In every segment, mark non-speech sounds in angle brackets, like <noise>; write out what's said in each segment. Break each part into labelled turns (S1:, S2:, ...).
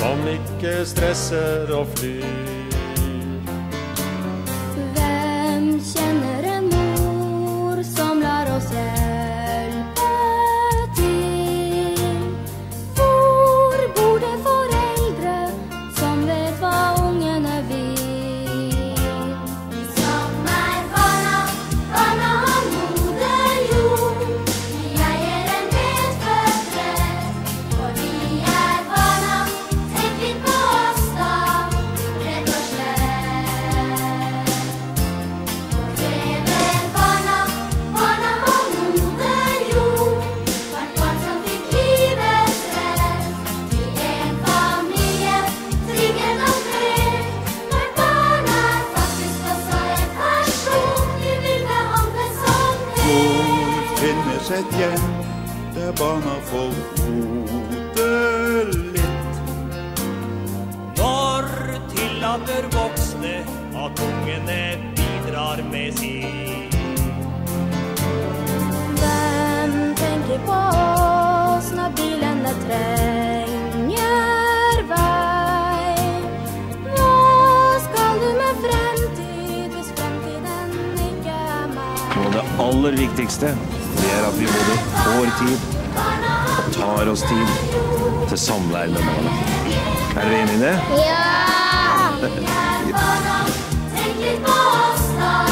S1: som
S2: ikke stresser og flyr.
S1: oss
S3: hjem der barna får rope litt.
S4: Når tillater voksne at ungene bidrar med sin.
S1: Hvem tenker på oss når bilene trenger vei? Hva skal du med fremtid hvis fremtiden ikke er meg?
S5: Og det aller viktigste det er at vi både får tid og tar oss tid til samleie med barna. Er dere enig i det?
S1: Ja! <laughs> Tenk litt på oss, da.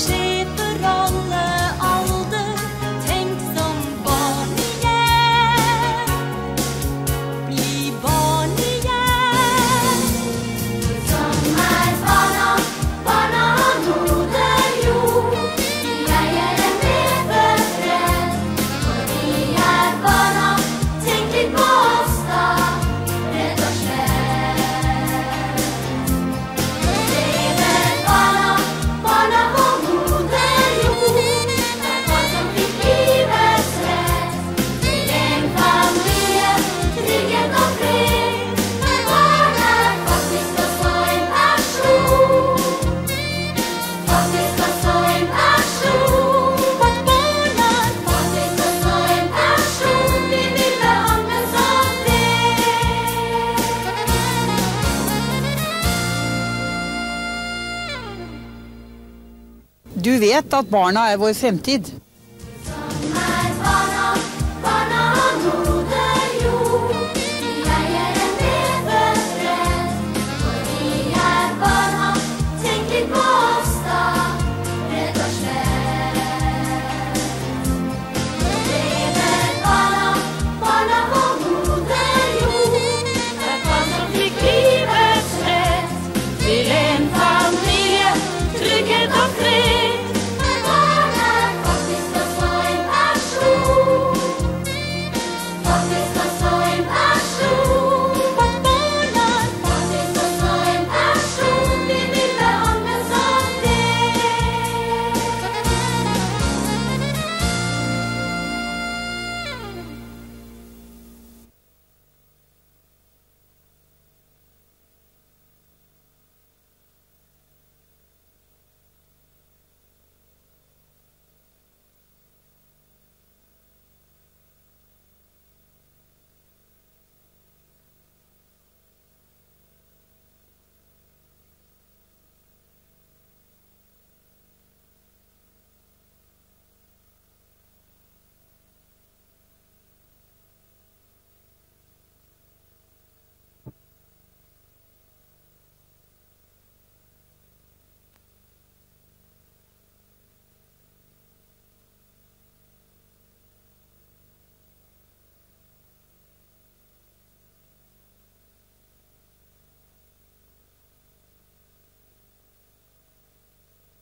S1: say
S6: Du vet at barna er vår fremtid.